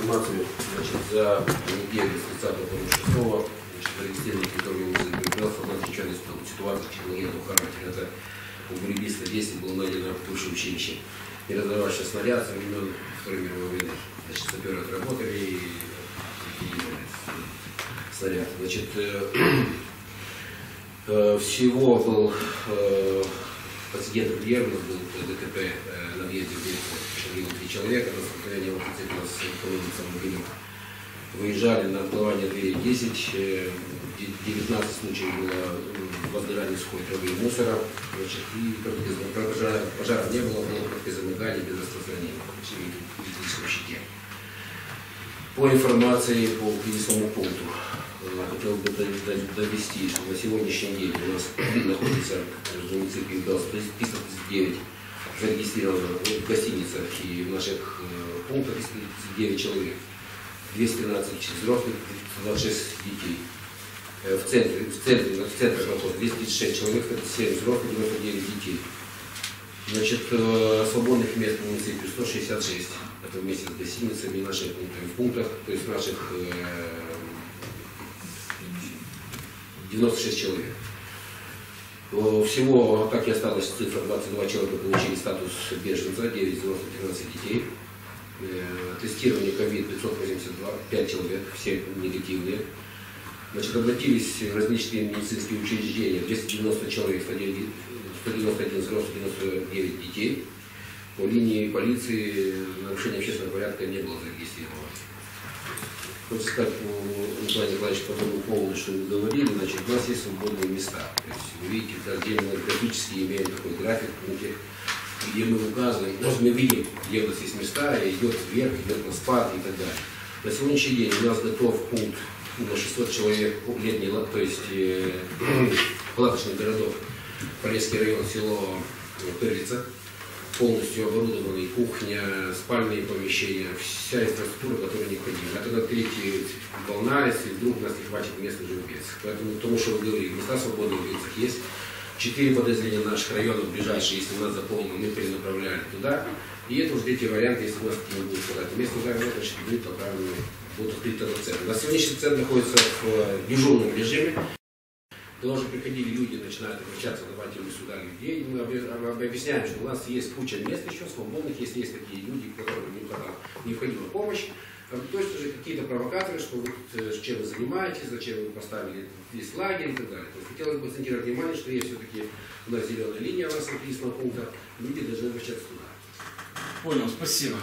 информацию. Значит, за неделю с 30 по 6 значит, зарегистрированы территорию вуза ГПЛ надзвичайной ситуации технологичного характера. Это у Буребиста 10 было найдено в бывшем училище. И разорвавший снаряд со времен Второй мировой войны. Значит, саперы отработали и снаряд. Значит, э, э, всего был э, пациент Герман, был ДТП э, на въезде в Бельгию, погибло три человека, на столкновении мотоцикла с колонным автомобилем. Выезжали на отплывание двери 10, э, 19 случаев было м, возгорания сухой травы и мусора, значит, и противопожар- пожара, пожаров не было, было только замыкание без распространения в электрическом щите. По информации по кризисному пункту э, хотел бы до- до- довести, что на сегодняшний день у нас находится в муниципе ГАЗ 339 зарегистрировано в гостиницах и в наших э, пунктах 39 человек, 213 взрослых, 26 детей. Э, В центре, в центре, в центре находится 236 человек, 37 взрослых, 99 детей. Значит, э, свободных мест в муниципе 166. Это вместе с гостиницами и нашими пунктами. В пунктах, то есть наших э, 96 человек. Э, Всего так и осталась цифра 22 человека получили статус беженца, 9 взрослых, 13 детей. Э, Тестирование ковид 582, 5 человек, все негативные. Значит, обратились различные медицинские учреждения, 290 человек, 191 191 взрослых, 99 детей. По линии полиции нарушения общественного порядка не было зарегистрировано. Хочу сказать по Николаю Николаевичу по тому поводу, что вы говорили, значит, у нас есть свободные места. То есть вы видите, каждый день мы графически имеем такой график, где мы указываем, может, мы видим, где у нас есть места, и идет вверх, идет на спад и так далее. На сегодняшний день у нас готов пункт на 600 человек, летний, то есть э, палаточный городок, Полесский район, село Пырлица, полностью оборудованный кухня, спальные помещения, вся инфраструктура, которая необходима. Это на третья волна, если вдруг у нас не хватит места уже в Бельцах. Поэтому тому, что вы говорили, места свободные в есть. Четыре подразделения наших районов ближайшие, если у нас заполнено, мы перенаправляем туда. И это уже третий вариант, если у нас не будет хватать места, значит, будет направлено, будут открыты центры. На сегодняшний центр находится в дежурном режиме. Когда уже приходили люди, начинают обращаться, давайте мы сюда людей, мы объясняем, что у нас есть куча мест еще свободных, если есть такие люди, которым необходима, помощь. А Точно же какие-то провокаторы, что вы э, чем вы занимаетесь, зачем вы поставили здесь лагерь и так далее. То есть хотелось бы акцентировать внимание, что есть все-таки у нас зеленая линия у нас написана пункта, люди должны обращаться туда. Понял, спасибо.